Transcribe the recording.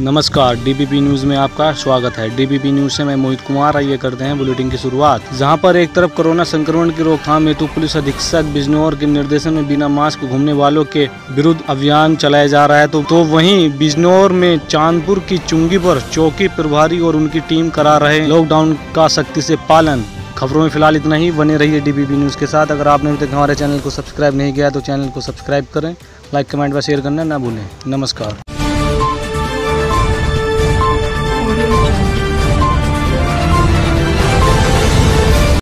नमस्कार DBP news में आपका स्वागत है। डीबीपी न्यूज़ से मैं मोहित कुमार आइए करते हैं बुलेटिन की शुरुआत। जहाँ पर एक तरफ़ कोरोना संक्रमण की रोकथाम हेतु पुलिस अधीक्षक बिजनौर के निर्देशन में बिना मास्क घूमने वालों के विरुद्ध अभियान चलाया जा रहा है तो, तो वहीं बिजनौर में चांदपुर की चुंगी पर चौकी प्रभारी और उनकी टीम करा रहे लॉकडाउन का सख्ती से पालन। खबरों में फ़िलहाल इतना ही। बने रहिए डीबीपी न्यूज़ के साथ। अगर आपने अभी तक हमारे चैनल को सब्सक्राइब नहीं किया तो चैनल को सब्सक्राइब करें लाइक कमेंट व शेयर करना ना भूलें। नमस्कार।